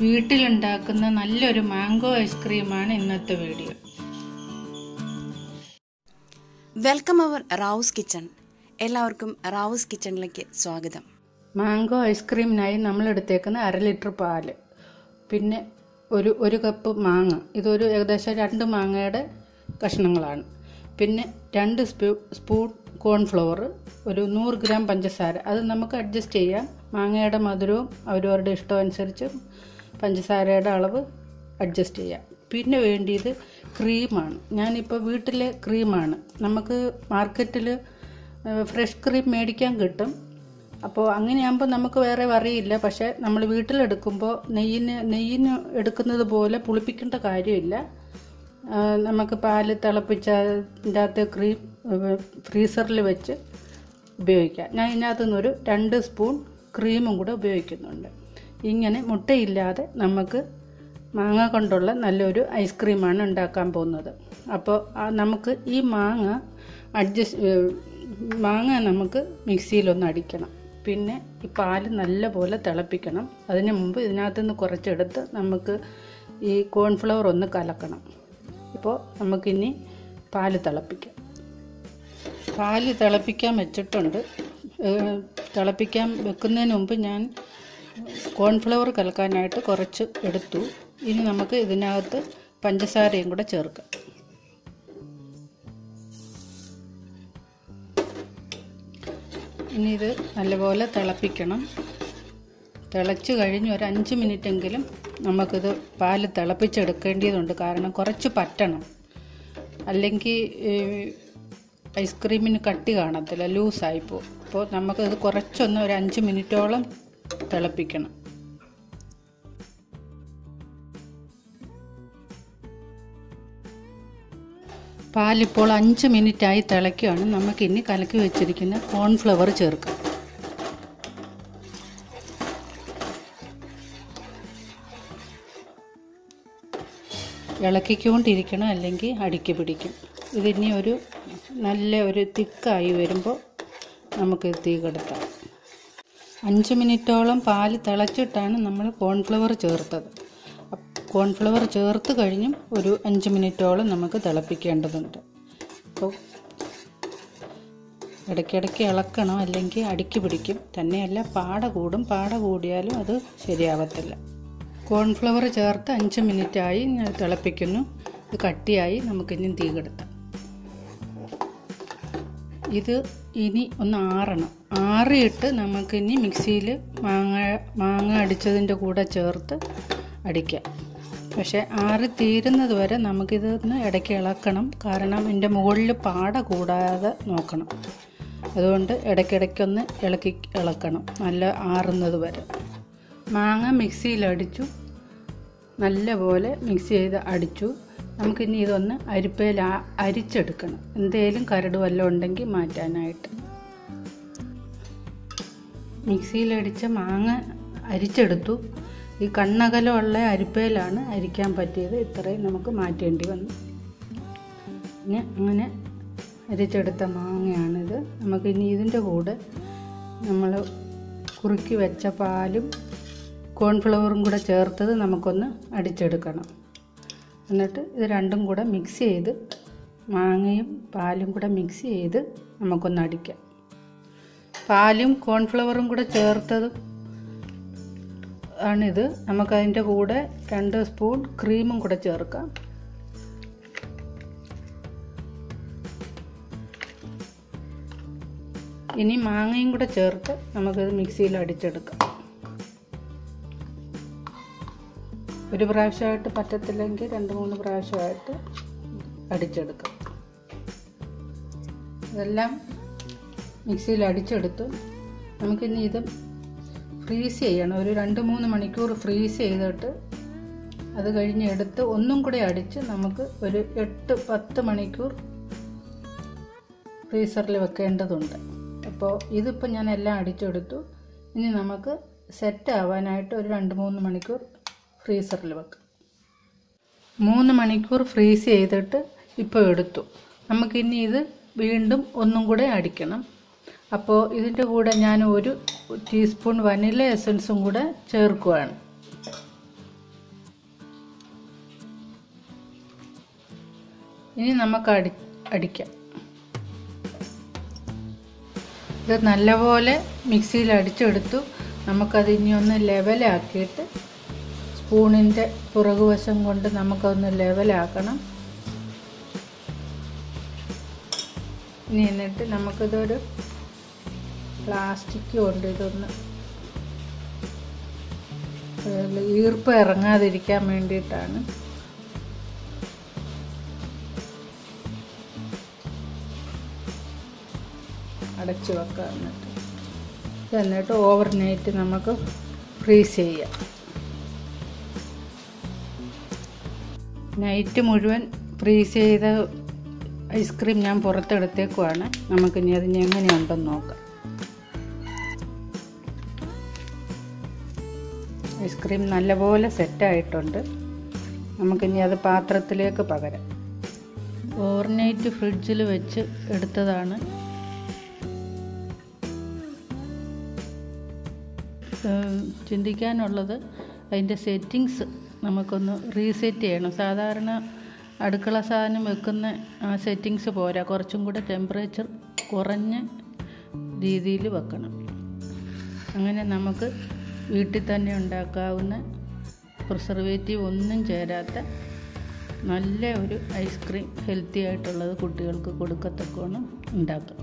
വീട്ടിലുണ്ടാക്കുന്ന നല്ലൊരു മാംഗോ ഐസ്ക്രീമാണ് ഇന്നത്തെ video. Welcome our Rao's kitchen. എല്ലാവർക്കും റാവുസ് കിച്ചണിലേക്ക് സ്വാഗതം. മാംഗോ ഐസ്ക്രീമിനായി നമ്മൾ എടുത്തേക്കുന്ന അര ലിറ്റർ പാൽ പിന്നെ ഒരു ഒരു കപ്പ് മാങ്ങ. ഇതൊരു ഏകദേശം രണ്ട് മാങ്ങയുടെ കഷ്ണങ്ങളാണ്. പിന്നെ രണ്ട് സ്പൂ സ്പൂൺ കോൺഫ്ലവർ ഒരു നൂറ് ഗ്രാം പഞ്ചസാര. അത് നമുക്ക് അഡ്ജസ്റ്റ് ചെയ്യാം. മാങ്ങയുടെ മധുരവും അവരവരുടെ ഇഷ്ടം അനുസരിച്ച് പഞ്ചസാരയുടെ അളവ് അഡ്ജസ്റ്റ് ചെയ്യാം. പിന്നെ വേണ്ടിയത് ക്രീമാണ്. ഞാനിപ്പോൾ വീട്ടിലെ ക്രീമാണ്. നമുക്ക് മാർക്കറ്റിൽ ഫ്രഷ് ക്രീം മേടിക്കാൻ കിട്ടും. അപ്പോൾ അങ്ങനെയാകുമ്പോൾ നമുക്ക് വേറെ അറിയില്ല പക്ഷേ നമ്മൾ വീട്ടിലെടുക്കുമ്പോൾ നെയ്യിന് നെയ്യിന് എടുക്കുന്നത് പോലെ പുളിപ്പിക്കേണ്ട കാര്യമില്ല. നമുക്ക് പാൽ തിളപ്പിച്ച അതിന്റെ ക്രീം ഫ്രീസറിൽ വെച്ച് ഉപയോഗിക്കാം. ഞാൻ ഇതിനകത്തു നിന്നൊരു രണ്ട് സ്പൂൺ ക്രീമും കൂടെ ഉപയോഗിക്കുന്നുണ്ട്. ഇങ്ങനെ മുട്ടയില്ലാതെ നമുക്ക് മാങ്ങ കൊണ്ടുള്ള നല്ലൊരു ഐസ്ക്രീമാണ് ഉണ്ടാക്കാൻ പോകുന്നത്. അപ്പോൾ നമുക്ക് ഈ മാങ്ങ അഡ്ജസ്റ്റ് മാങ്ങ നമുക്ക് മിക്സിയിലൊന്ന് അടിക്കണം. പിന്നെ ഈ പാൽ നല്ലപോലെ തിളപ്പിക്കണം. അതിന് മുമ്പ് ഇതിനകത്ത് നിന്ന് കുറച്ചെടുത്ത് നമുക്ക് ഈ കോൺഫ്ലവർ ഒന്ന് കലക്കണം. ഇപ്പോൾ നമുക്കിനി പാൽ തിളപ്പിക്കാം. പാൽ തിളപ്പിക്കാൻ വെച്ചിട്ടുണ്ട്. തിളപ്പിക്കാൻ വെക്കുന്നതിന് മുമ്പ് ഞാൻ കോൺഫ്ലവർ കലക്കാനായിട്ട് കുറച്ച് എടുത്തു. ഇനി നമുക്ക് ഇതിനകത്ത് പഞ്ചസാരയും കൂടെ ചേർക്കാം. ഇനി ഇത് നല്ലപോലെ തിളപ്പിക്കണം. തിളച്ച് കഴിഞ്ഞ് ഒരു അഞ്ച് മിനിറ്റെങ്കിലും നമുക്കിത് പാൽ തിളപ്പിച്ചെടുക്കേണ്ടതുണ്ട്. കാരണം കുറച്ച് പറ്റണം. അല്ലെങ്കിൽ ഐസ്ക്രീമിന് കട്ടി കാണത്തില്ല. ലൂസായിപ്പോൾ അപ്പോൾ നമുക്കിത് കുറച്ചൊന്ന് ഒരു അഞ്ച് മിനിറ്റോളം തിളപ്പിക്കണം. പാലിപ്പോൾ അഞ്ച് മിനിറ്റായി തിളയ്ക്കുകയാണ്. നമുക്കിനി കലക്കി വെച്ചിരിക്കുന്ന കോൺഫ്ലവർ ചേർക്കാം. ഇളക്കിക്കൊണ്ടിരിക്കണം അല്ലെങ്കിൽ അടുക്കി പിടിക്കും. ഇതിനി ഒരു നല്ല ഒരു തിക്കായി വരുമ്പോൾ നമുക്ക് തീ കെടുത്താം. അഞ്ച് മിനിറ്റോളം പാൽ തിളച്ചിട്ടാണ് നമ്മൾ കോൺഫ്ലവർ ചേർത്തത്. കോൺഫ്ലവർ ചേർത്ത് കഴിഞ്ഞും ഒരു അഞ്ച് മിനിറ്റോളം നമുക്ക് തിളപ്പിക്കേണ്ടതുണ്ട്. അപ്പോൾ ഇടയ്ക്കിടയ്ക്ക് ഇളക്കണം അല്ലെങ്കിൽ അടുക്കി പിടിക്കും. തന്നെയല്ല പാട കൂടും. പാട കൂടിയാലും അത് ശരിയാവത്തില്ല. കോൺഫ്ലവർ ചേർത്ത് അഞ്ച് മിനിറ്റായി ഞാൻ തിളപ്പിക്കുന്നു. ഇത് കട്ടിയായി നമുക്കിനി തീ കെടുത്താം. ഇത് ഇനി ഒന്ന് ആറണം. ആറിയിട്ട് നമുക്കിനി മിക്സിയിൽ മാങ്ങ മാങ്ങ അടിച്ചതിന്റെ കൂടെ ചേർത്ത് അടിക്കാം. പക്ഷേ ആറി തീരുന്നത് വരെ നമുക്കിതൊന്ന് ഇടയ്ക്ക് ഇളക്കണം. കാരണം ഇതിന്റെ മുകളിൽ പാട കൂടാതെ നോക്കണം. അതുകൊണ്ട് ഇടയ്ക്കിടയ്ക്കൊന്ന് ഇളക്കി ഇളക്കണം. നല്ല ആറുന്നത് വരെ. മാങ്ങ മിക്സിയിൽ അടിച്ചു നല്ലപോലെ മിക്സ് ചെയ്ത് അടിച്ചു. നമുക്കിനി ഇതൊന്ന് അരിപ്പയിൽ അരിച്ചെടുക്കണം. എന്തേലും കരട് വല്ലതും ഉണ്ടെങ്കിൽ മാറ്റാനായിട്ട്. മിക്സിയിലടിച്ച മാങ്ങ അരിച്ചെടുത്തു. ഈ കണ്ണകലമുള്ള അരിപ്പയിലാണ് അരിക്കാൻ പറ്റിയത്. ഇത്രയും നമുക്ക് മാറ്റേണ്ടി വന്നു. പിന്നെ അങ്ങനെ അരിച്ചെടുത്ത മാങ്ങയാണിത്. നമുക്കിനി ഇതിന്റെ കൂടെ നമ്മൾ കുറുക്കി വെച്ച പാലും കോൺഫ്ലവറും കൂടെ ചേർത്തത് നമുക്കൊന്ന് അടിച്ചെടുക്കണം. എന്നിട്ട് ഇത് രണ്ടും കൂടെ മിക്സ് ചെയ്ത് മാങ്ങയും പാലും കൂടെ മിക്സ് ചെയ്ത് നമുക്കൊന്ന് അടിക്കാം. പാലും കോൺഫ്ലവറും കൂടെ ചേർത്തത് ആണിത്. നമുക്കതിന്റെ കൂടെ രണ്ട് സ്പൂൺ ക്രീമും കൂടെ ചേർക്കാം. ഇനി മാങ്ങയും കൂടെ ചേർത്ത് നമുക്കിത് മിക്സിയിൽ അടിച്ചെടുക്കാം. ഒരു പ്രാവശ്യമായിട്ട് പറ്റത്തില്ലെങ്കിൽ രണ്ട് മൂന്ന് പ്രാവശ്യമായിട്ട് അടിച്ചെടുക്കാം. ഇതെല്ലാം മിക്സിയിൽ അടിച്ചെടുത്തു. നമുക്കിനി ഇത് ഫ്രീസ് ചെയ്യണം. ഒരു രണ്ട് മൂന്ന് മണിക്കൂർ ഫ്രീസ് ചെയ്തിട്ട് അത് കഴിഞ്ഞ് എടുത്ത് ഒന്നും കൂടി അടിച്ച് നമുക്ക് ഒരു എട്ട് പത്ത് മണിക്കൂർ ഫ്രീസറിൽ വെക്കേണ്ടതുണ്ട്. അപ്പോൾ ഇതിപ്പോൾ ഞാൻ എല്ലാം അടിച്ചെടുത്തു. ഇനി നമുക്ക് സെറ്റ് ആവാനായിട്ട് ഒരു രണ്ട് മൂന്ന് മണിക്കൂർ ഫ്രീസറിൽ വെക്കും. മൂന്ന് മണിക്കൂർ ഫ്രീസ് ചെയ്തിട്ട് ഇപ്പോൾ എടുത്തു. നമുക്കിനി ഇത് വീണ്ടും ഒന്നും കൂടെ അടിക്കണം. അപ്പോൾ ഇതിന്റെ കൂടെ ഞാൻ ഒരു ടീസ്പൂൺ വനില എസൻസും കൂടെ ചേർക്കുകയാണ് ഇനി നമുക്ക് അടി അടിക്കാം. ഇത് നല്ലപോലെ മിക്സിയിൽ അടിച്ചെടുത്തു. നമുക്കത് ഇനി ഒന്ന് ലെവലാക്കിയിട്ട് സ്പൂണിന്റെ പുറകുവശം കൊണ്ട് നമുക്കൊന്ന് ലെവലാക്കണം. ഇനി എന്നിട്ട് നമുക്കിതൊരു പ്ലാസ്റ്റിക് കൊണ്ട് ഇതൊന്ന് ഈർപ്പ് ഇറങ്ങാതിരിക്കാൻ വേണ്ടിയിട്ടാണ്. അടച്ചു വെക്കുക എന്നിട്ട്. എന്നിട്ട് ഓവർ നൈറ്റ് നമുക്ക് ഫ്രീസ് ചെയ്യാം. നൈറ്റ് മുഴുവൻ ഫ്രീസ് ചെയ്ത ഐസ്ക്രീം ഞാൻ പുറത്തെടുത്തേക്കുവാണ്. നമുക്കിനി അതിന് എങ്ങനെയുണ്ടെന്ന് നോക്കാം. ഐസ്ക്രീം നല്ലപോലെ സെറ്റായിട്ടുണ്ട് നമുക്കിനി അത് പാത്രത്തിലേക്ക് പകരാം. ഓവർനൈറ്റ് ഫ്രിഡ്ജിൽ വെച്ച് എടുത്തതാണ്. ചിന്തിക്കാനുള്ളത് അതിന്റെ സെറ്റിങ്സ് നമുക്കൊന്ന് റീസെറ്റ് ചെയ്യണം. സാധാരണ അടുക്കള സാധനം വെക്കുന്ന ആ സെറ്റിങ്സ് പോരാ. കുറച്ചും കൂടെ ടെമ്പറേച്ചർ കുറഞ്ഞ രീതിയിൽ വെക്കണം. അങ്ങനെ നമുക്ക് വീട്ടിൽ തന്നെ ഉണ്ടാക്കാവുന്ന പ്രിസർവേറ്റീവ് ഒന്നും ചേരാത്ത നല്ല ഒരു ഐസ്ക്രീം ഹെൽത്തി ആയിട്ടുള്ളത് കുട്ടികൾക്ക് കൊടുക്കത്തക്കോണം ഉണ്ടാക്കാം.